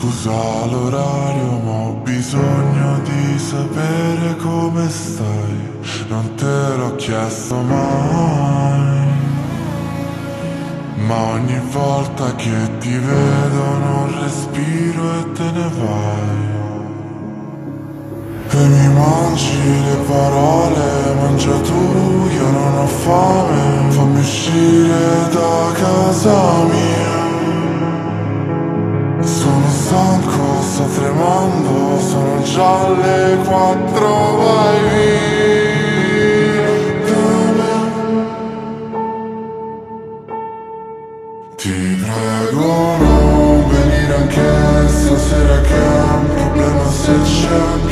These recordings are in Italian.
Scusa l'orario ma ho bisogno di sapere come stai. Non te l'ho chiesto mai. Ma ogni volta che ti vedo non respiro e te ne vai. E mi mangi le parole, mangia tu, io non ho fame. Fammi uscire da casa già le quattro, vai via. Ti prego non venire anche stasera che è un problema se c'è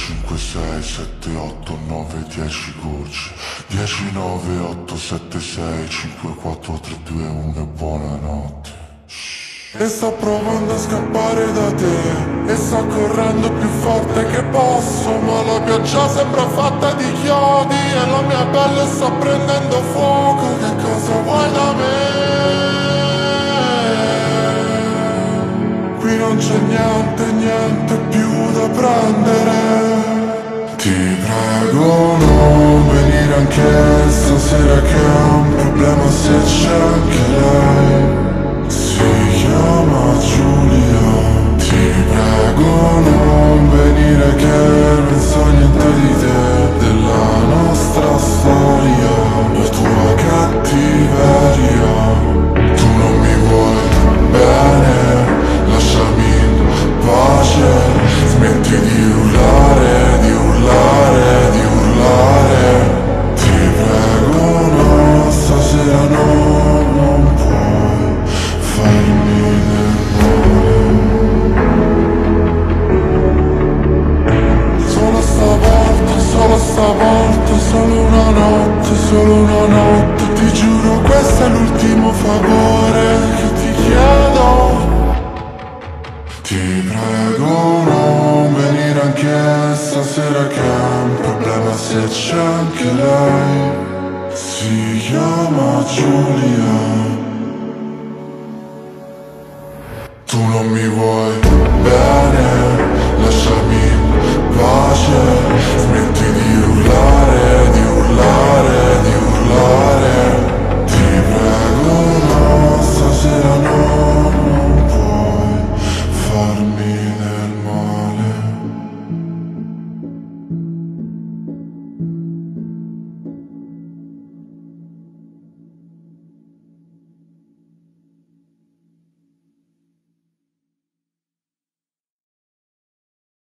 5, 6, 7, 8, 9, 10 gocce 10, 9, 8, 7, 6, 5, 4, 3, 2, 1 e buonanotte. E sto provando a scappare da te. E sto correndo più forte che posso Ma la pioggia sembra fatta di chiodi. E la mia pelle sta prendendo fuoco. Che cosa vuoi da me? Qui non c'è niente, niente più da prendere. Ti prego non venire solo una notte, solo una notte Ti giuro questo è l'ultimo favore che ti chiedo. Ti prego non venire anche stasera che è un problema se c'è anche lei. Si chiama Giulia. Tu non mi vuoi.